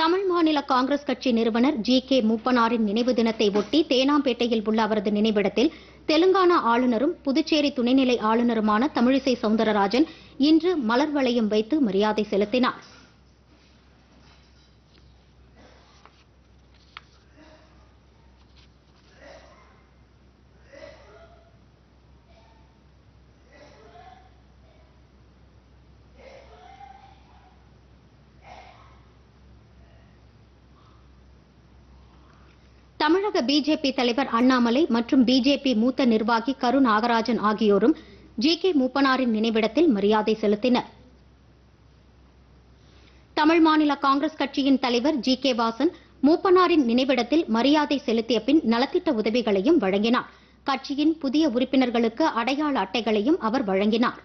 தமிழ் மாநில காங்கிரஸ் கட்சி நிறுவனர் ஜி கே மூப்பனாரின் நினைவு தினத்தை ஒட்டி தேனாம்பேட்டையில் உள்ள அவரது நினைவிடத்தில் தெலுங்கானா ஆளுநரும் புதுச்சேரி துணைநிலை ஆளுநருமான தமிழிசை சவுந்தரராஜன் இன்று மலர் வளையம் வைத்து மரியாதை செலுத்தினார். தமிழக பிஜேபி தலைவர் அண்ணாமலை மற்றும் பிஜேபி மூத்த நிர்வாகி கரு நாகராஜன் ஆகியோரும் ஜி கே மூப்பனாரின் நினைவிடத்தில் மரியாதை செலுத்தினர். தமிழ் மாநில காங்கிரஸ் கட்சியின் தலைவர் ஜி கே வாசன் மூப்பனாரின் நினைவிடத்தில் மரியாதை செலுத்திய பின் நலத்திட்ட உதவிகளையும் வழங்கினார். கட்சியின் புதிய உறுப்பினர்களுக்கு அடையாள அட்டைகளையும் அவர் வழங்கினார்.